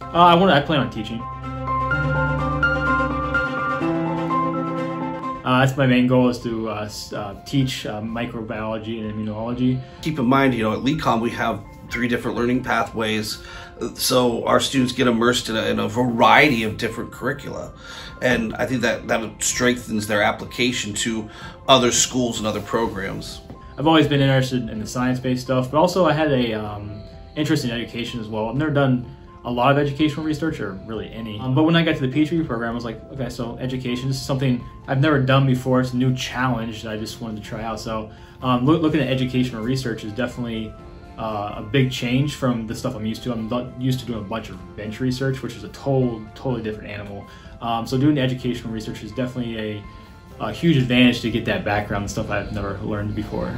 Uh, I want. I plan on teaching. Uh, that's my main goal is to uh, uh, teach uh, microbiology and immunology. Keep in mind, you know, at LECOM we have three different learning pathways, so our students get immersed in a, in a variety of different curricula, and I think that that strengthens their application to other schools and other programs. I've always been interested in the science-based stuff, but also I had a um, interest in education as well. I've never done a lot of educational research or really any. Um, but when I got to the PhD program, I was like, okay, so education is something I've never done before. It's a new challenge that I just wanted to try out. So um, look, looking at educational research is definitely uh, a big change from the stuff I'm used to. I'm used to doing a bunch of bench research, which is a total, totally different animal. Um, so doing educational research is definitely a, a huge advantage to get that background and stuff I've never learned before.